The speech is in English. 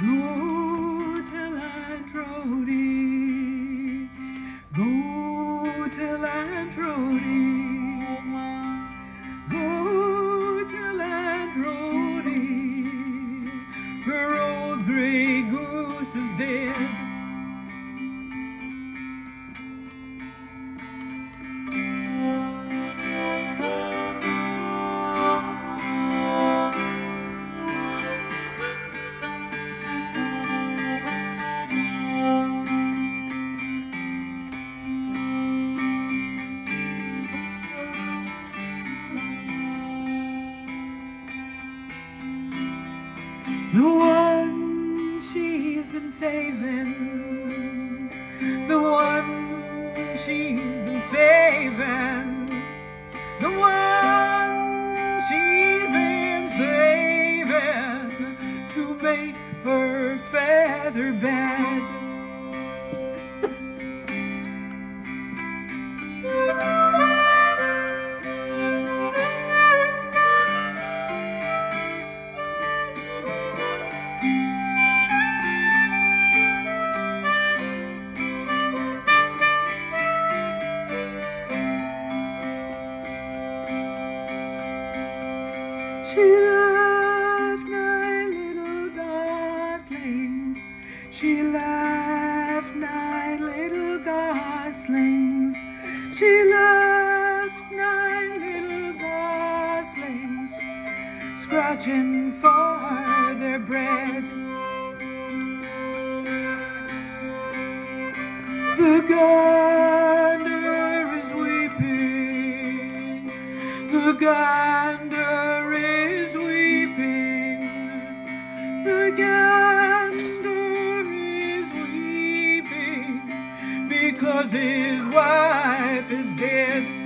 Go tell Aunt Rhody. Go tell Aunt Rhody. The one she's been saving. The one she's been saving. The one she's been saving to make her feather bed. She left nine little goslings. She left nine little goslings. She left nine little goslings scratching for their bread. The gander The gander is weeping. The gander is weeping because his wife is dead.